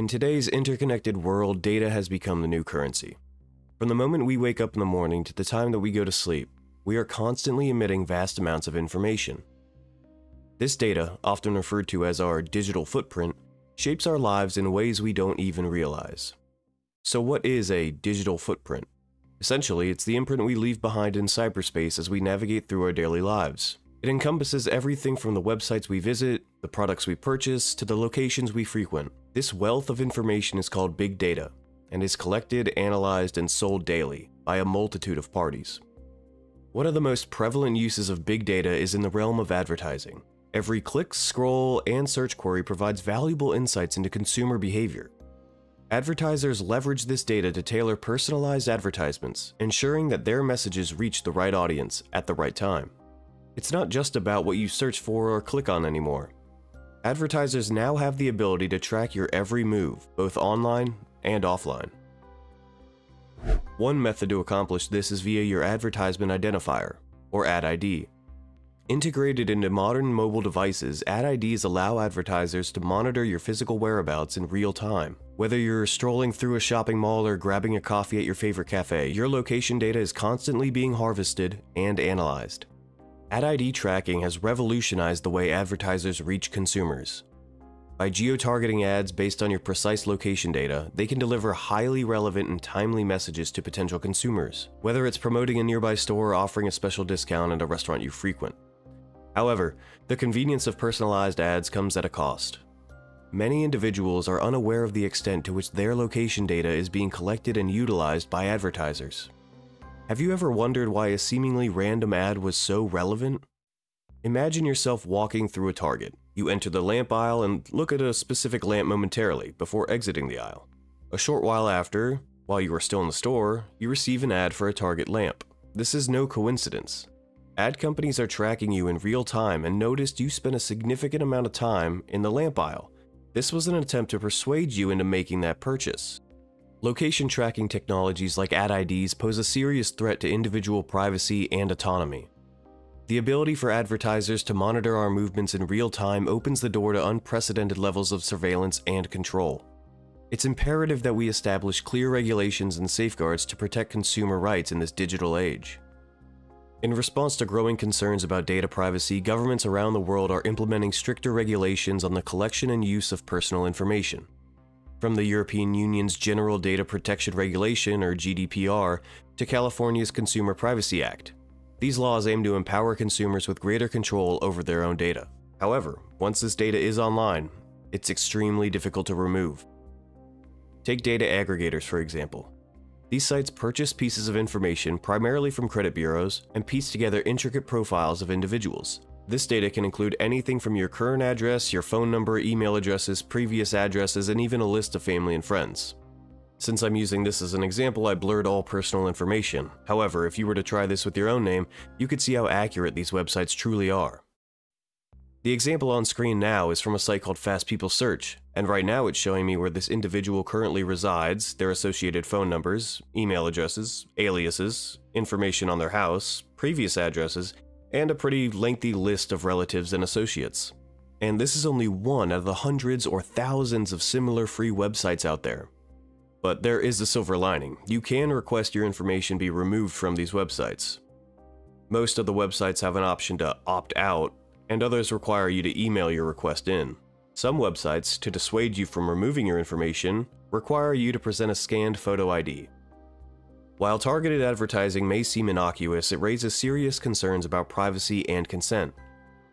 In today's interconnected world, data has become the new currency. From the moment we wake up in the morning to the time that we go to sleep, we are constantly emitting vast amounts of information. This data, often referred to as our digital footprint, shapes our lives in ways we don't even realize. So, what is a digital footprint? Essentially, it's the imprint we leave behind in cyberspace as we navigate through our daily lives. It encompasses everything from the websites we visit, the products we purchase, to the locations we frequent. This wealth of information is called big data, and is collected, analyzed, and sold daily by a multitude of parties. One of the most prevalent uses of big data is in the realm of advertising. Every click, scroll, and search query provides valuable insights into consumer behavior. Advertisers leverage this data to tailor personalized advertisements, ensuring that their messages reach the right audience at the right time. It's not just about what you search for or click on anymore. Advertisers now have the ability to track your every move, both online and offline. One method to accomplish this is via your advertisement identifier, or Ad ID. Integrated into modern mobile devices, Ad IDs allow advertisers to monitor your physical whereabouts in real time. Whether you're strolling through a shopping mall or grabbing a coffee at your favorite cafe, your location data is constantly being harvested and analyzed. Ad ID tracking has revolutionized the way advertisers reach consumers. By geo-targeting ads based on your precise location data, they can deliver highly relevant and timely messages to potential consumers, whether it's promoting a nearby store or offering a special discount at a restaurant you frequent. However, the convenience of personalized ads comes at a cost. Many individuals are unaware of the extent to which their location data is being collected and utilized by advertisers. Have you ever wondered why a seemingly random ad was so relevant? Imagine yourself walking through a Target. You enter the lamp aisle and look at a specific lamp momentarily before exiting the aisle. A short while after, while you are still in the store, you receive an ad for a Target lamp. This is no coincidence. Ad companies are tracking you in real time and noticed you spent a significant amount of time in the lamp aisle. This was an attempt to persuade you into making that purchase. Location tracking technologies like ad IDs pose a serious threat to individual privacy and autonomy. The ability for advertisers to monitor our movements in real time opens the door to unprecedented levels of surveillance and control. It's imperative that we establish clear regulations and safeguards to protect consumer rights in this digital age. In response to growing concerns about data privacy, governments around the world are implementing stricter regulations on the collection and use of personal information from the European Union's General Data Protection Regulation, or GDPR, to California's Consumer Privacy Act. These laws aim to empower consumers with greater control over their own data. However, once this data is online, it's extremely difficult to remove. Take data aggregators, for example. These sites purchase pieces of information primarily from credit bureaus and piece together intricate profiles of individuals. This data can include anything from your current address, your phone number, email addresses, previous addresses, and even a list of family and friends. Since I'm using this as an example, I blurred all personal information. However, if you were to try this with your own name, you could see how accurate these websites truly are. The example on screen now is from a site called Fast People Search, and right now it's showing me where this individual currently resides, their associated phone numbers, email addresses, aliases, information on their house, previous addresses, and a pretty lengthy list of relatives and associates. And this is only one out of the hundreds or thousands of similar free websites out there. But there is a silver lining. You can request your information be removed from these websites. Most of the websites have an option to opt out, and others require you to email your request in. Some websites, to dissuade you from removing your information, require you to present a scanned photo ID. While targeted advertising may seem innocuous, it raises serious concerns about privacy and consent.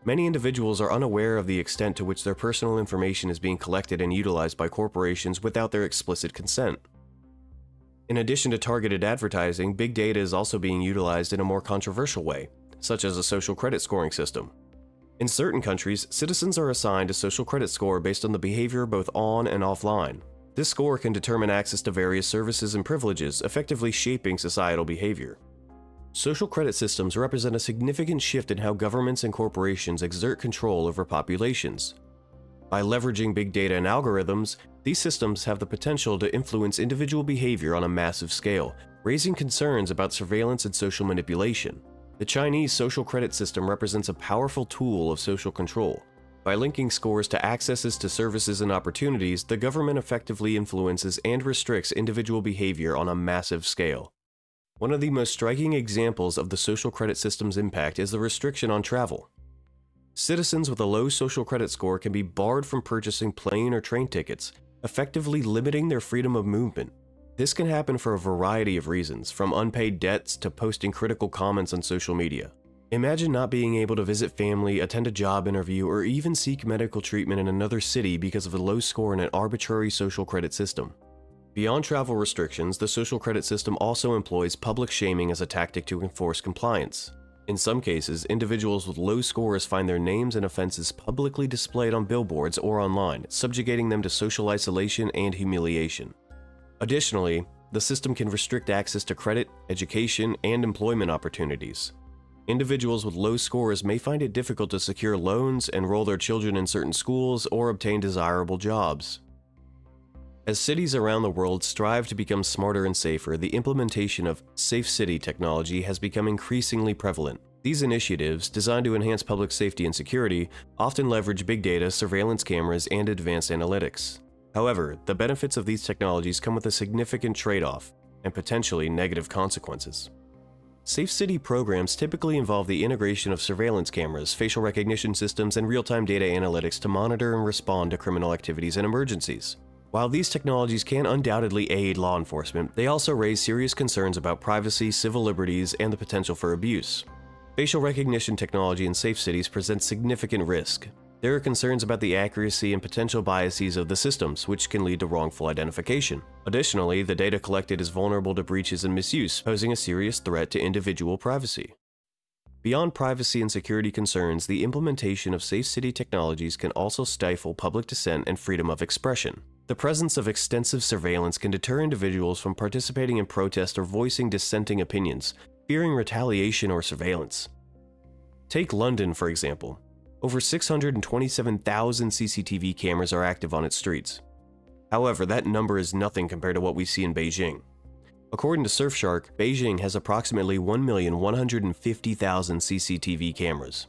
Many individuals are unaware of the extent to which their personal information is being collected and utilized by corporations without their explicit consent. In addition to targeted advertising, big data is also being utilized in a more controversial way, such as a social credit scoring system. In certain countries, citizens are assigned a social credit score based on the behavior both on and offline, this score can determine access to various services and privileges, effectively shaping societal behavior. Social credit systems represent a significant shift in how governments and corporations exert control over populations. By leveraging big data and algorithms, these systems have the potential to influence individual behavior on a massive scale, raising concerns about surveillance and social manipulation. The Chinese social credit system represents a powerful tool of social control, By linking scores to accesses to services and opportunities, the government effectively influences and restricts individual behavior on a massive scale. One of the most striking examples of the social credit system's impact is the restriction on travel. Citizens with a low social credit score can be barred from purchasing plane or train tickets, effectively limiting their freedom of movement. This can happen for a variety of reasons, from unpaid debts to posting critical comments on social media. Imagine not being able to visit family, attend a job interview, or even seek medical treatment in another city because of a low score in an arbitrary social credit system. Beyond travel restrictions, the social credit system also employs public shaming as a tactic to enforce compliance. In some cases, individuals with low scores find their names and offenses publicly displayed on billboards or online, subjugating them to social isolation and humiliation. Additionally, the system can restrict access to credit, education, and employment opportunities. Individuals with low scores may find it difficult to secure loans, enroll their children in certain schools, or obtain desirable jobs. As cities around the world strive to become smarter and safer, the implementation of safe city technology has become increasingly prevalent. These initiatives, designed to enhance public safety and security, often leverage big data, surveillance cameras, and advanced analytics. However, the benefits of these technologies come with a significant trade-off and potentially negative consequences. Safe City programs typically involve the integration of surveillance cameras, facial recognition systems, and real-time data analytics to monitor and respond to criminal activities and emergencies. While these technologies can undoubtedly aid law enforcement, they also raise serious concerns about privacy, civil liberties, and the potential for abuse. Facial recognition technology in safe cities presents significant risk, there are concerns about the accuracy and potential biases of the systems, which can lead to wrongful identification. Additionally, the data collected is vulnerable to breaches and misuse, posing a serious threat to individual privacy. Beyond privacy and security concerns, the implementation of safe city technologies can also stifle public dissent and freedom of expression. The presence of extensive surveillance can deter individuals from participating in protest or voicing dissenting opinions, fearing retaliation or surveillance. Take London, for example. Over 627,000 CCTV cameras are active on its streets. However, that number is nothing compared to what we see in Beijing. According to Surfshark, Beijing has approximately 1,150,000 CCTV cameras.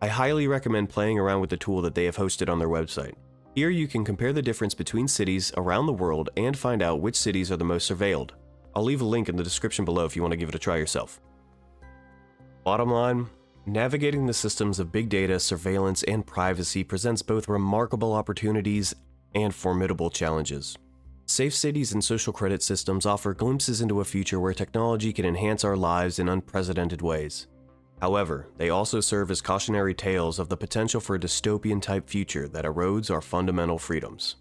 I highly recommend playing around with the tool that they have hosted on their website. Here you can compare the difference between cities around the world and find out which cities are the most surveilled. I'll leave a link in the description below if you want to give it a try yourself. Bottom line, Navigating the systems of big data, surveillance, and privacy presents both remarkable opportunities and formidable challenges. Safe cities and social credit systems offer glimpses into a future where technology can enhance our lives in unprecedented ways. However, they also serve as cautionary tales of the potential for a dystopian type future that erodes our fundamental freedoms.